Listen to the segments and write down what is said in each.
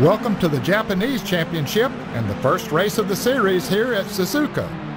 Welcome to the Japanese Championship and the first race of the series here at Suzuka.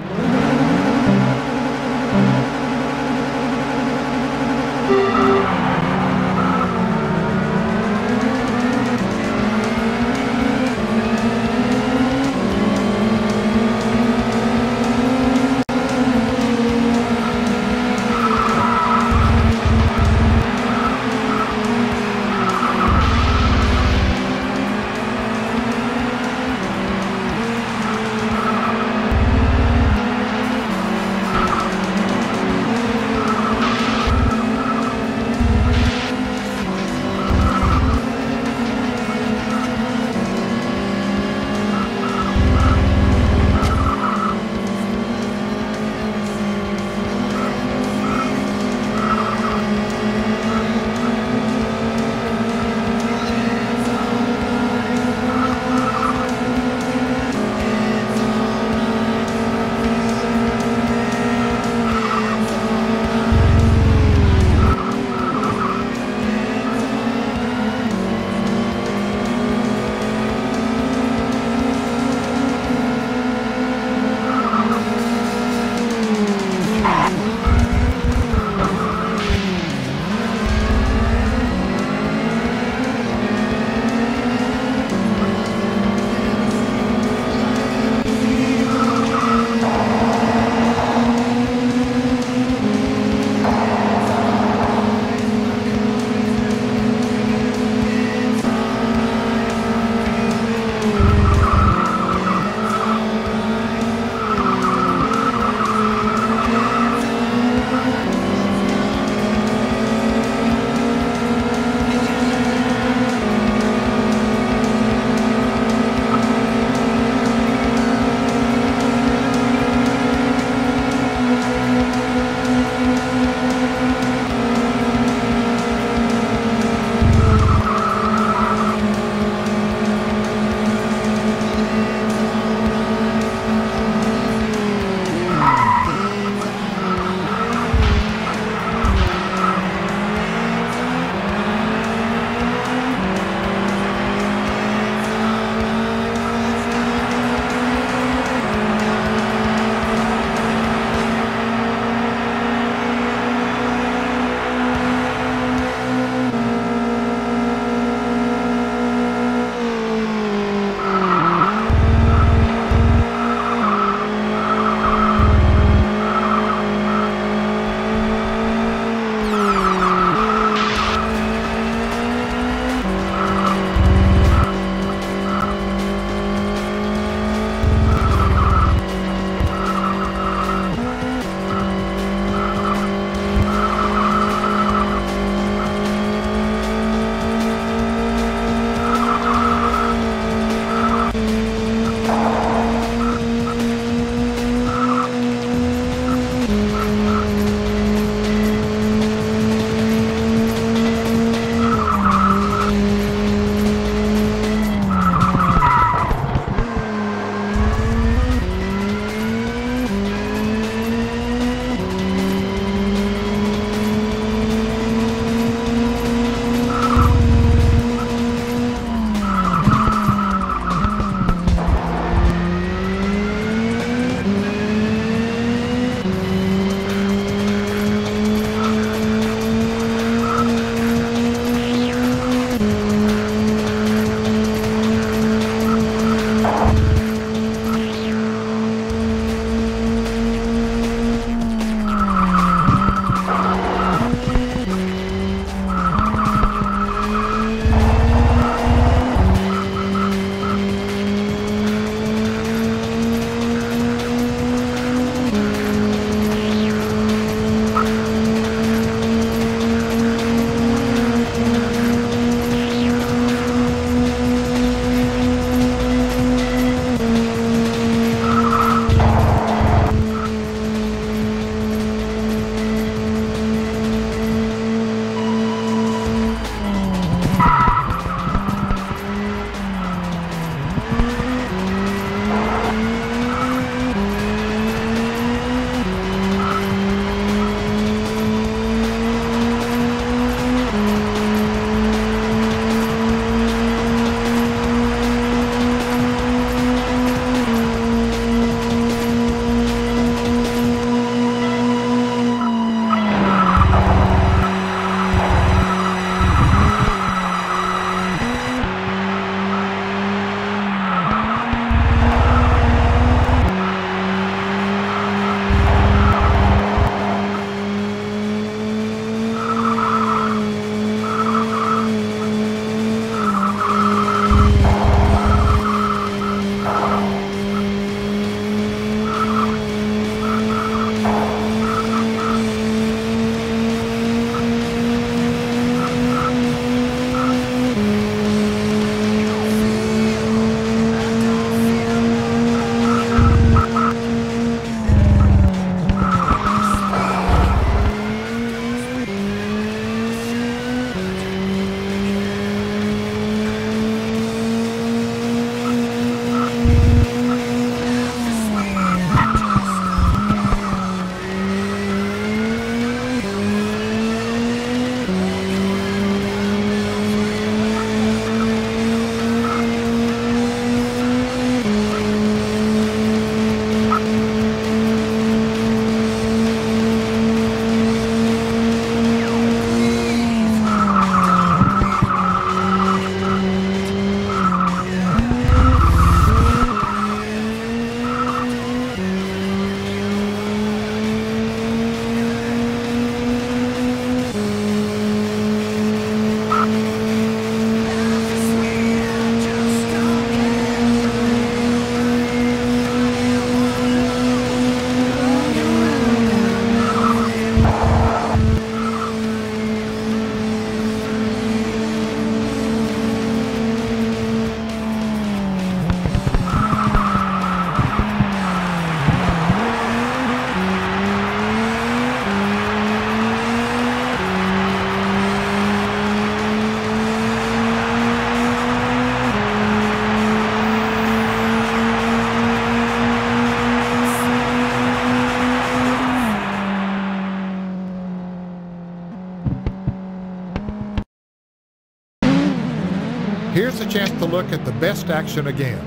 The best action again.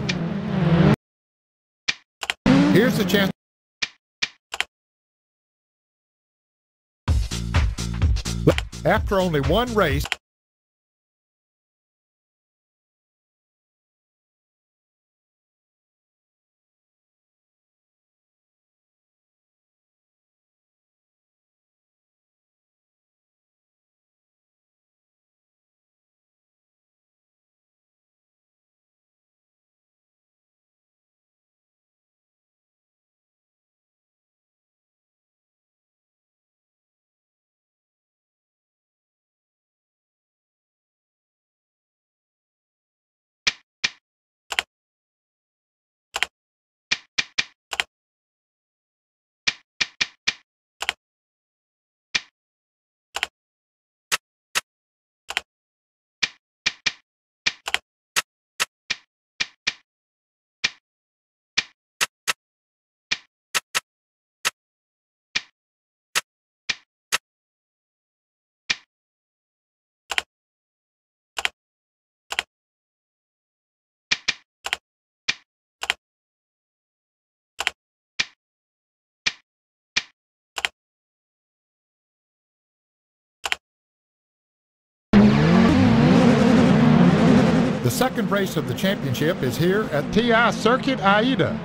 Here's the chance After only one race, The second race of the championship is here at TI Circuit Aida.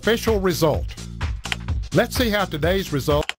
Official result. Let's see how today's result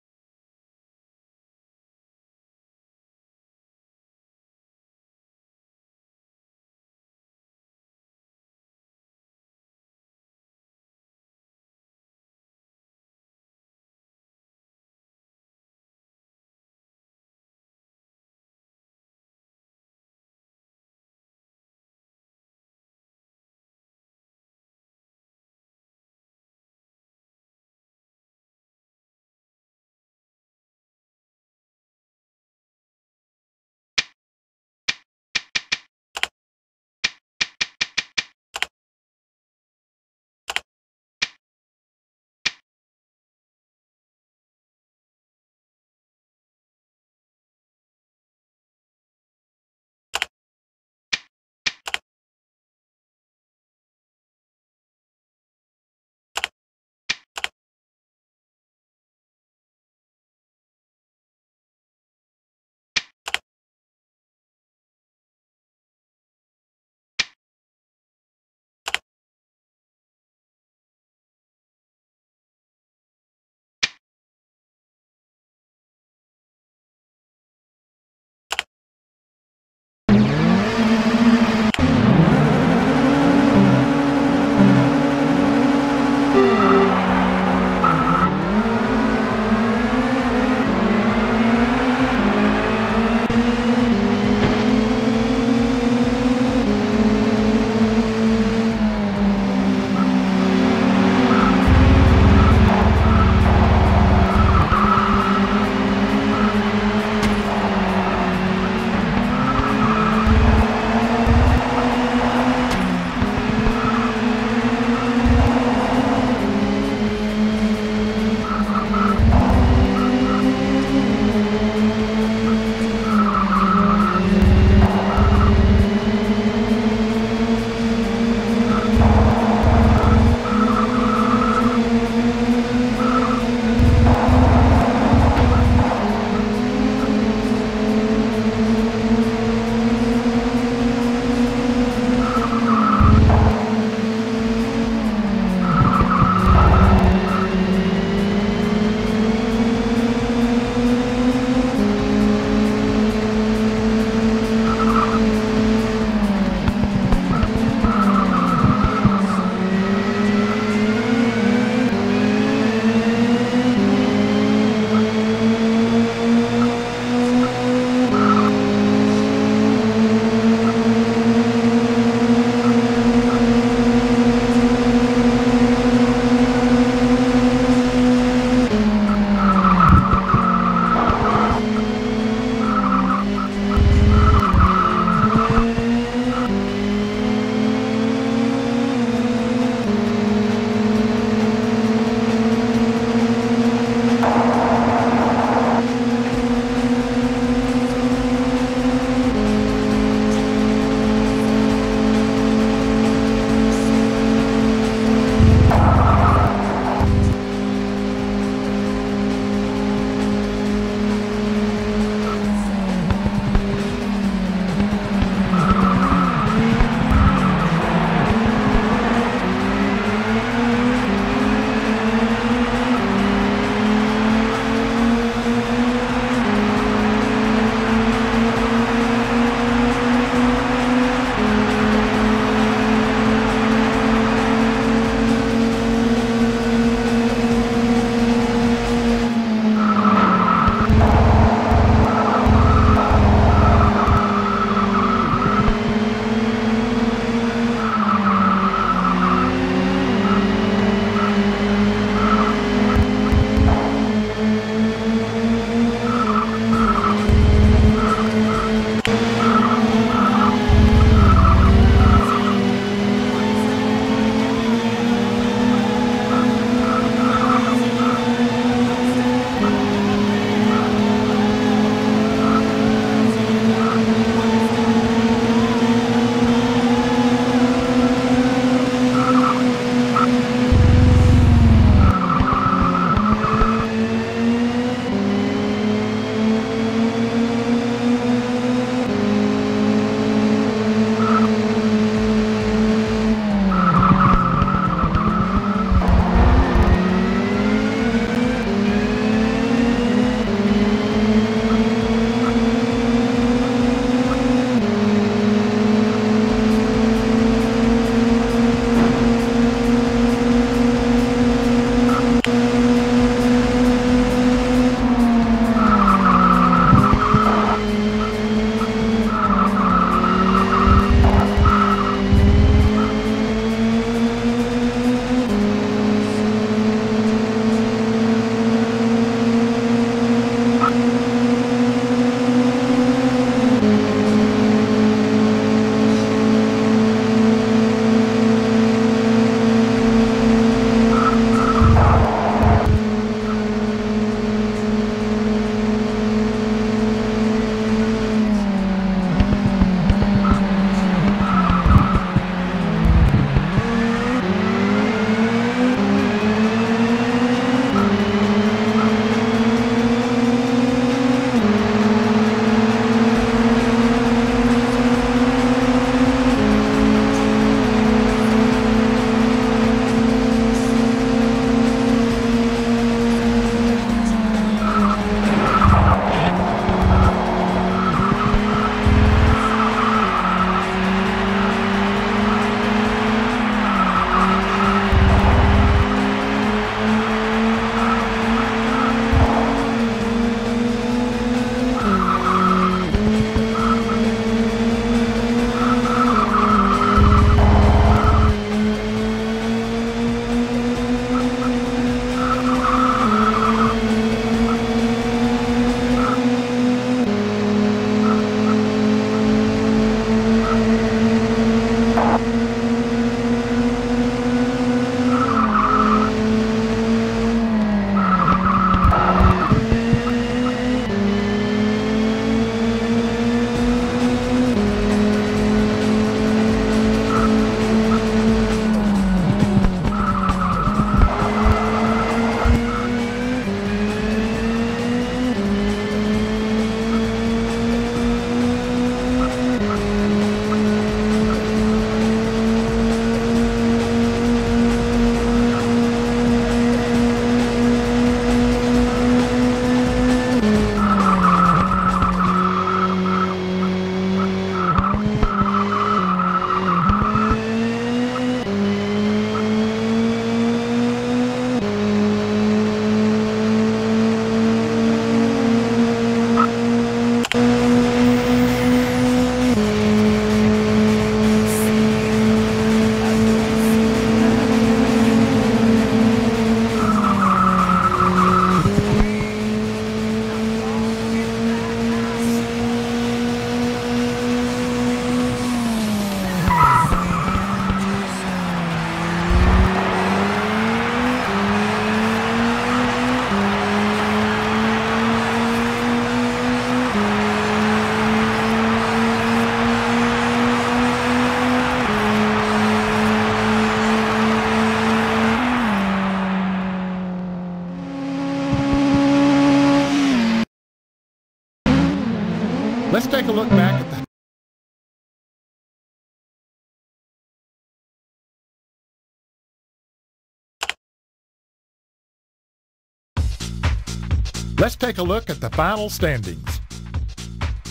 Let's take a look at the final standings.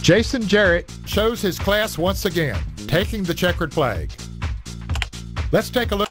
Jason Jarrett shows his class once again, taking the checkered flag. Let's take a look.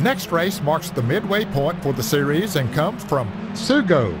The next race marks the midway point for the series and comes from Sugo.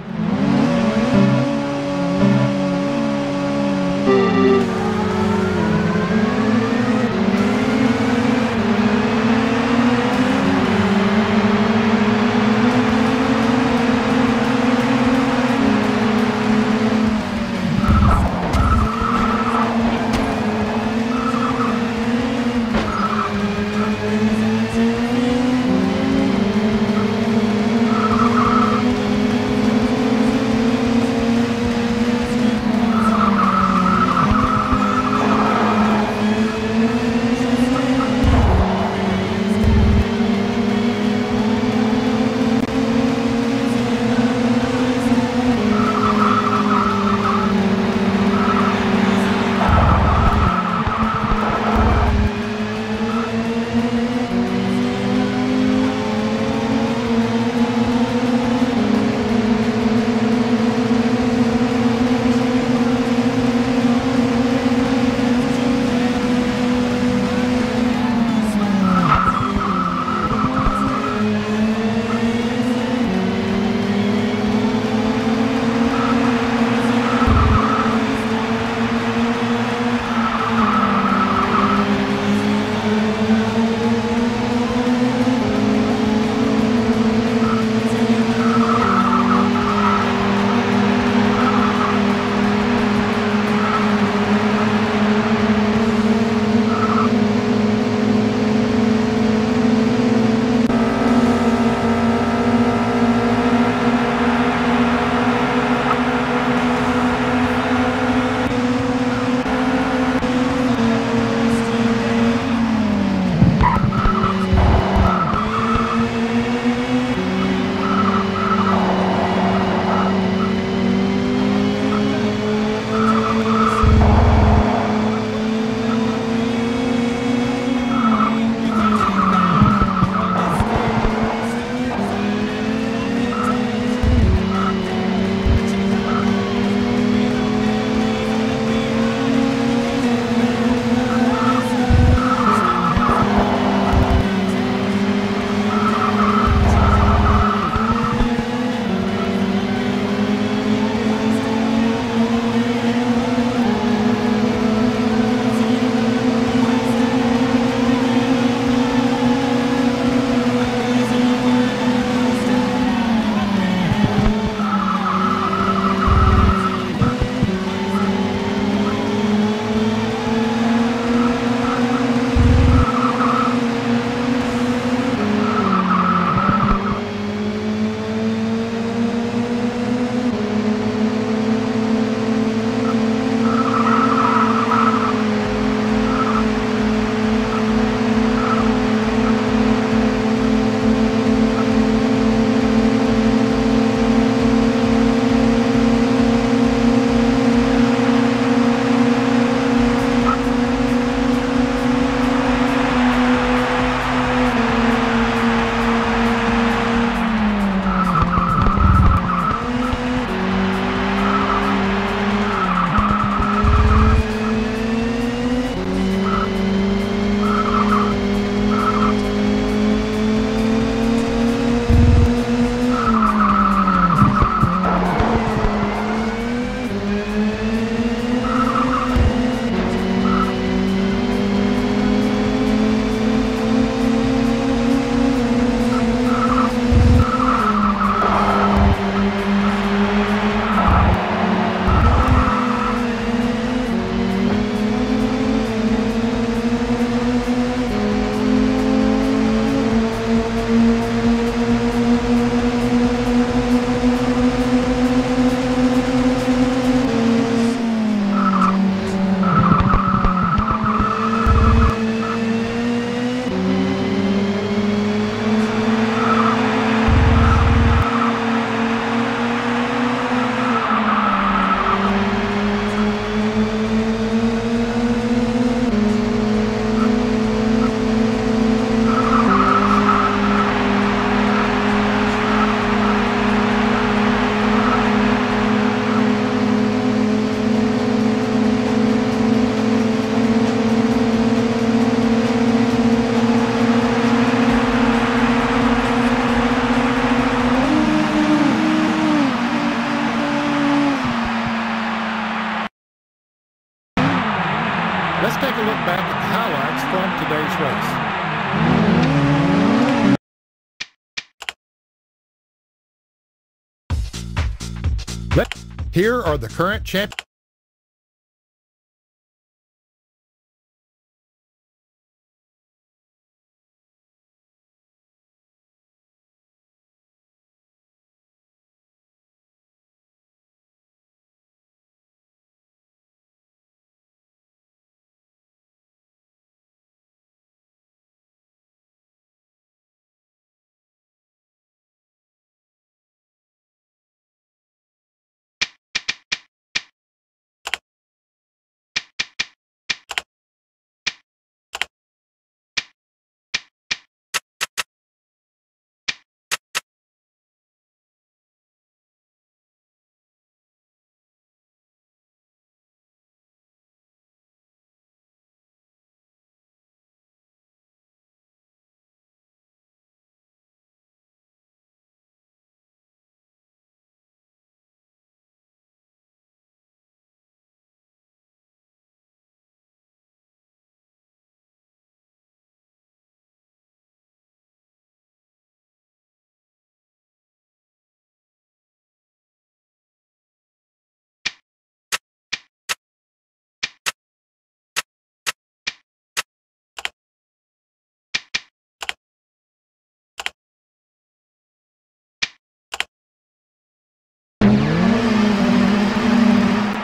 Are the current champions.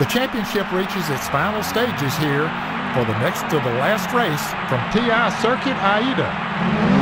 The championship reaches its final stages here for the next to the last race from TI Circuit Aida.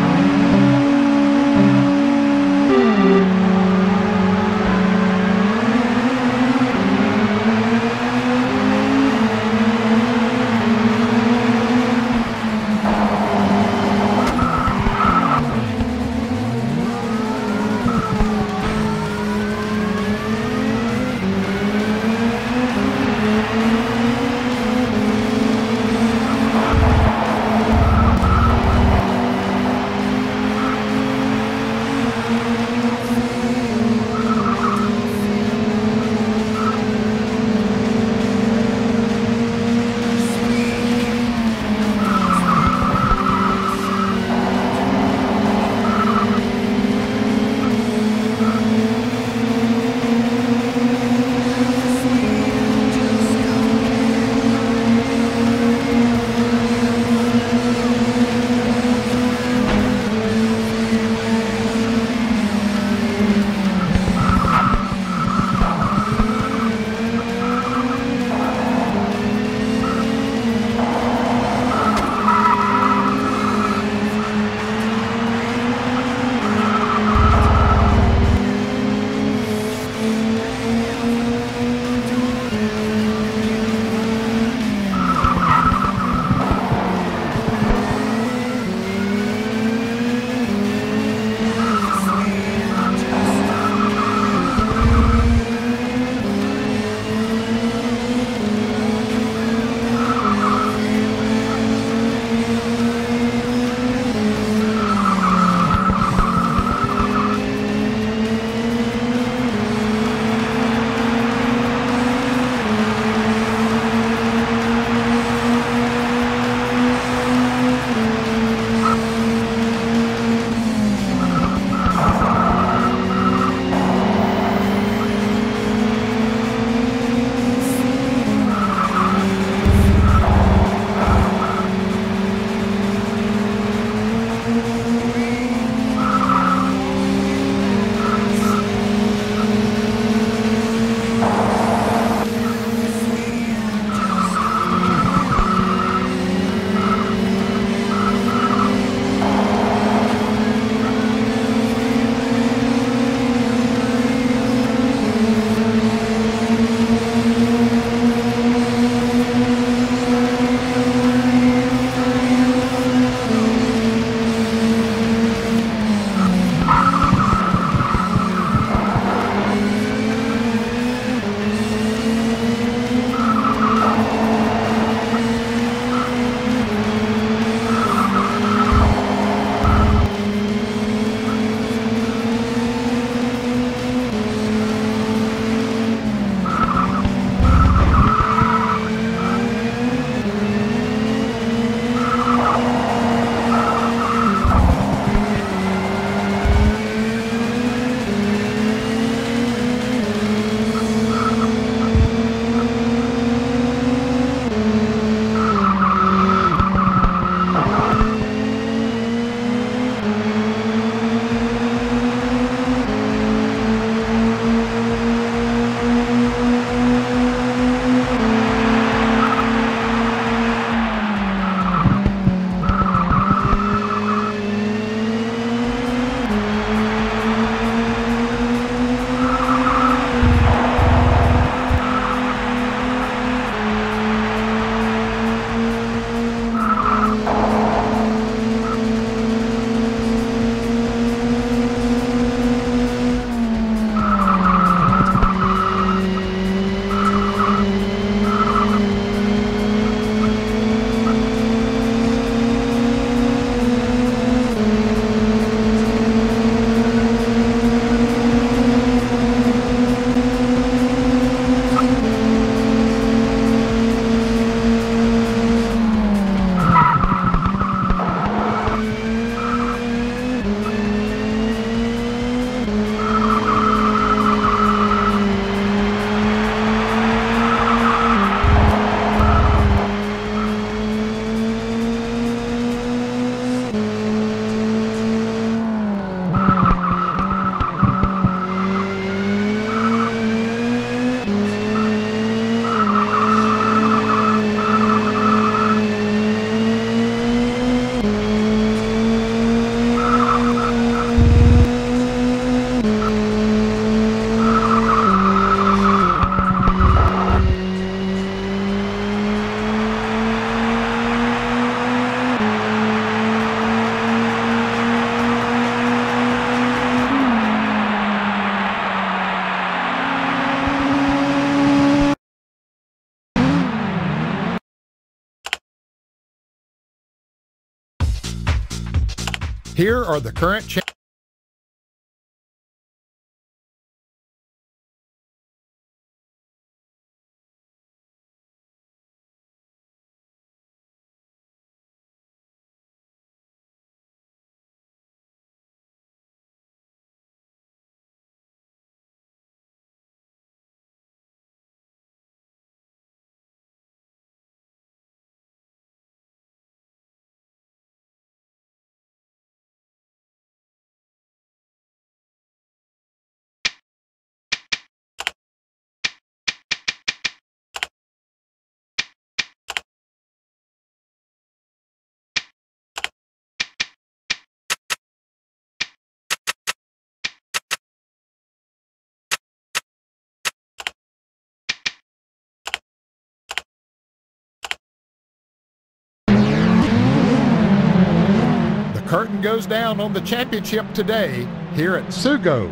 Here are the current curtain goes down on the championship today here at Sugo.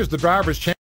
Is the driver's chance.